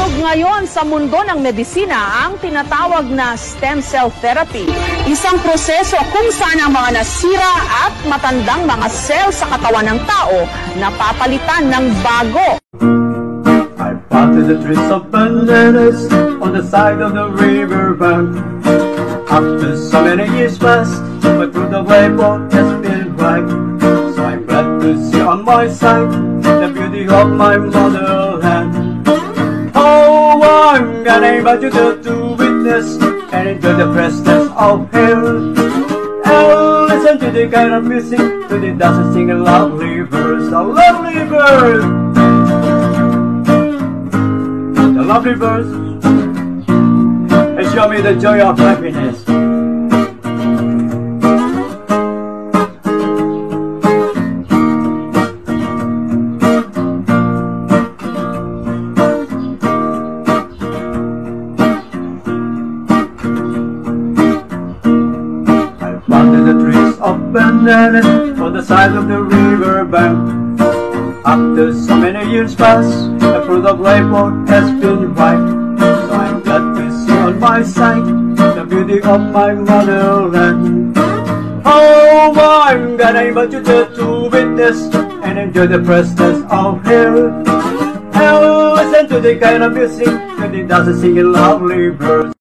Tunog ngayon sa mundo ng medisina ang tinatawag na stem cell therapy. Isang proseso kung saan ang mga nasira at matandang mga cell sa katawan ng tao napapalitan ng bago. I planted the trees of bananas on the side of the river bank. After so many years passed, my fruit of labor has been ripe. So I'm glad to see on my side the beauty of my motherland. I'm gonna invite you to, to witness and enjoy the presence of him. And listen to the kind of music, the dancing sing a lovely verse, a lovely verse. The lovely verse and show me the joy of happiness. I planted the trees of bananas on the side of the river bank. After so many years pass, the fruit of labor has been ripe. So I'm glad to see on my side the beauty of my motherland. Oh, I'm gonna invite you to, to witness and enjoy the presence of him. And listen to the kind of music that it does sing a lovely verse.